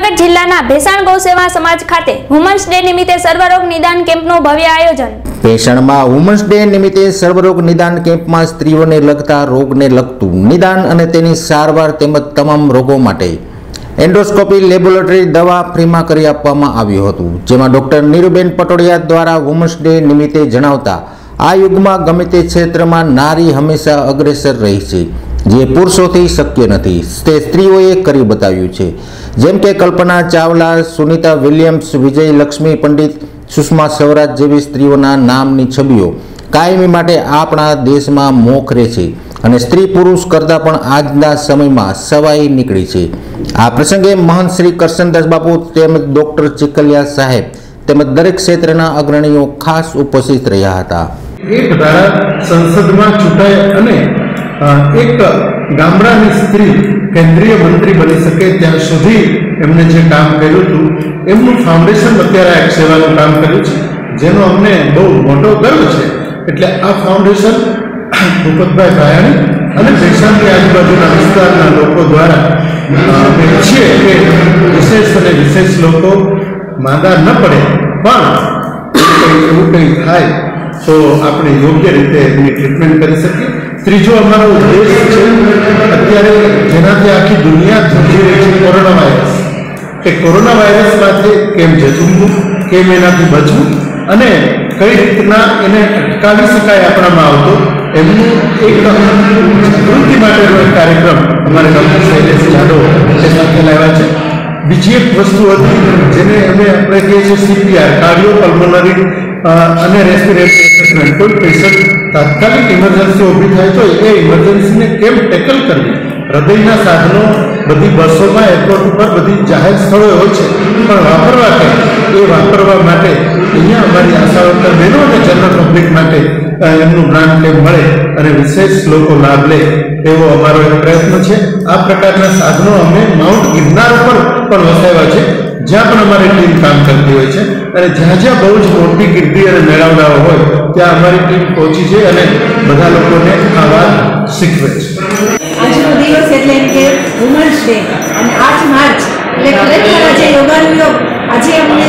જૂનાગઢ જિલ્લાના ભેસાણ ગૌસેવા સમાજ ખાતે વુમન્સ ડે નિમિત્તે સર્વરોગ નિદાન કેમ્પનું ભવ્ય આયોજન. ભેસણમાં વુમન્સ ડે નિમિત્તે સર્વરોગ નિદાન કેમ્પમાં સ્ત્રીઓને લગતા રોગને લગતું નિદાન અને તેની સારવાર તેમજ તમામ રોગો માટે એન્ડોસ્કોપી લેબોરેટરી દવા ફ્રીમાં કરી આપવામાં આવ્યું હતું, જેમાં ડોક્ટર નીરુબેન પટોડિયા દ્વારા વુમન્સ ડે નિમિત્તે જણાવતા, આ યુગમાં ગમે તે ક્ષેત્રમાં નારી હંમેશા અગ્રેસર રહી છે. જે પુરુષોથી શક્ય નથી. તે સ્ત્રીઓએ કરી બતાવ્યું છે. જેમ કે કલ્પના ચાવલા, સુનિતા વિલિયમ્સ, વિજય લક્ષ્મી, પંડિત સુષ્મા સ્વરાજ જેવી સ્ત્રીઓના નામની છબીઓ કાયમી માટે આપણા દેશમાં મોખરે છે અને સ્ત્રી પુરુષ કરતાં પણ આજના સમયમાં સવાઈ નીકળી છે. આ પ્રસંગે મહંત શ્રી કરશનદાસ બાપુ તેમજ ડોક્ટર ચિકલિયા સાહેબ તેમજ દરેક ક્ષેત્રના અગ્રણીઓ ખાસ ઉપસ્થિત રહ્યા હતા. એક ધારા સંસદમાં ચૂંટાય અને એક ગામડાની સ્ત્રી કેન્દ્રીય મંત્રી બની શકે ત્યાં સુધી એમને જે કામ કર્યું હતું, એમનું ફાઉન્ડેશન અત્યારે એક સેવાનું કામ કર્યું છે, જેનો અમને બહુ મોટો ગર્વ છે. એટલે આ ફાઉન્ડેશન ભૂપતભાઈ ભાયાણી અને ભેસાણની આજુબાજુના વિસ્તારના લોકો દ્વારા અમે ઈચ્છીએ કે વિશેષ અને વિશેષ લોકો માંદા ન પડે, પણ એવું કંઈ થાય, તો આપણે યોગ્ય રીતે એની ટ્રીટમેન્ટ કરી શકીએ. ત્રીજો અમારો ઉદ્દેશ છે, અત્યારે જેનાથી આખી દુનિયા ધ્રુજી રહી છે કોરોના વાયરસ. કે કોરોના વાયરસમાંથી કેમ જજુમવું, કેમ એનાથી બચવું અને કઈ રીતના એને અટકાવી શકાય આપણામાં આવતો, એમનું એક જાગૃતિ માટેનો એક કાર્યક્રમ અમારે ડૉક્ટર શૈલેષ યાદવ એ સાથે લાવ્યા છે. બીજી એક વસ્તુ હતી જેને અમે આપણે કહીએ છીએ સીપીઆર કાર્ડિયો પલ્મોનરી અને રેસ્પિરેટરી એસેસમેન્ટ કોઈ પેશન્ટ તાત્કાલિક ઇમરજન્સી ઊભી થાય તો એ ઇમરજન્સીને કેમ ટેકલ કરવી? હૃદયના સાધનો બધી બસોમાં એરપોર્ટ ઉપર બધી જાહેર સ્થળોએ હોય છે. પણ વાપરવા કેમ એ વાપરવા માટે અહીંયા અમારી આશા વર્કર બહેનો અને જનરલ પબ્લિક માટે એમનું બ્રાન્ડ કેમ મળે અને વિશેષ લોકો લાભ લે એવો અમારો એક પ્રયત્ન છે. આ પ્રકારના સાધનો અમે માઉન્ટ ગિરનાર ઉપર પણ વસાવ્યા છે. જ્યાં પણ અમારી ટીમ કામ કરતી હોય છે. અને જ્યાં જ્યાં બહુ જ મોટી ગીર્દી અને મેળાવડાઓ હોય, ત્યાં અમારી ટીમ પહોંચી છે અને બધા લોકોને આ વાત શીખવે છે. આજનો દિવસ એટલે એમ કે વુમન્સ ડે અને આઠ માર્ચ એટલે ખરેખર આજે યોગાનું યોગ આજે અમને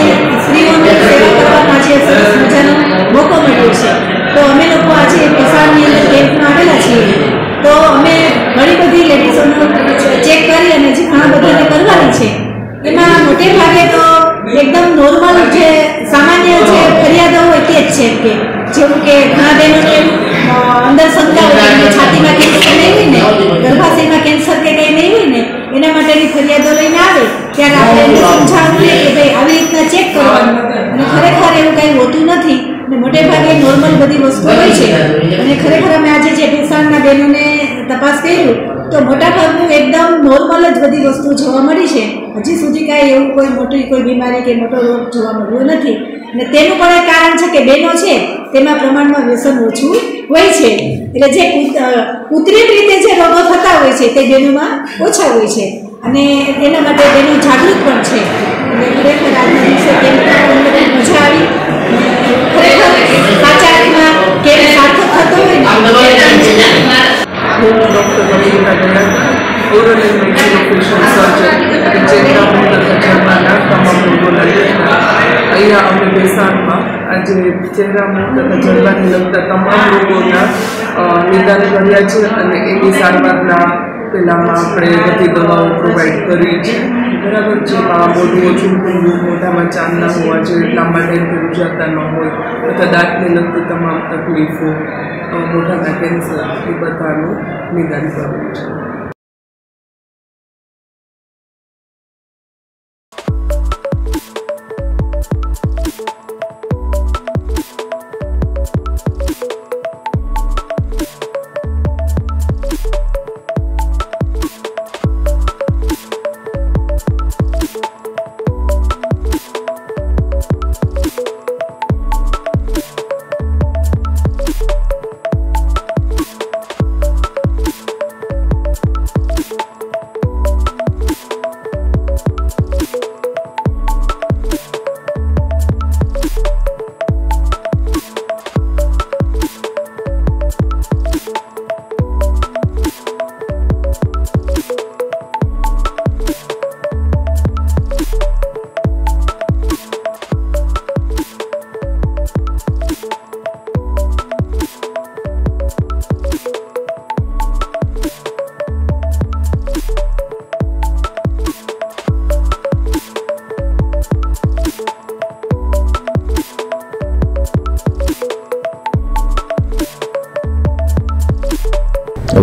મોટે ભાગે નોર્મલ બધી વસ્તુ હોય છે. અને ખરેખર અમે આજે જે ભેસાણના બહેનોને તપાસ કર્યું તો મોટાભાગનું એકદમ નોર્મલ જ બધી વસ્તુ જોવા મળી છે. હજી સુધી કાંઈ એવું કોઈ મોટી કોઈ બીમારી કે મોટો રોગ જોવા મળ્યો નથી. અને તેનું પણ એક કારણ છે કે બહેનો છે તેમાં પ્રમાણમાં વ્યસન ઓછું હોય છે. એટલે જે કૃત- કૃત્રિમ રીતે જે રોગો થતા હોય છે તે બહેનોમાં ઓછા હોય છે. અને એના માટે બહેનો જાગૃત પણ છે. એટલે ખરેખર આજના દિવસે મજા આવી. ચહેરામાં તથા જર્માની લગતા તમામ રોગોના નિદાન કર્યા છે અને એની સારવારના પહેલાંમાં આપણે બધી દવાઓ પ્રોવાઈડ કરી છે. બરાબર જેમાં મોઢું ઓછું ખુલ્લું મોઢામાં ચાંદ ના હોવા જોઈએ લાંબા ટાઈમથી રૂજાતા ન હોય, તથા દાંતને લગતી તમામ તકલીફો મોઢાના કેન્સર એ બધાનું નિદાન કરવું છે.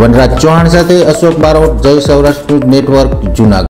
વનરાજ ચૌહાણ સાથે અશોક બારોટ જય સૌરાષ્ટ્ર નેટવર્ક જુનાગઢ.